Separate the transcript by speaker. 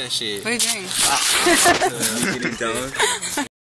Speaker 1: That shit.
Speaker 2: What are you doing?
Speaker 1: Ah, getting done.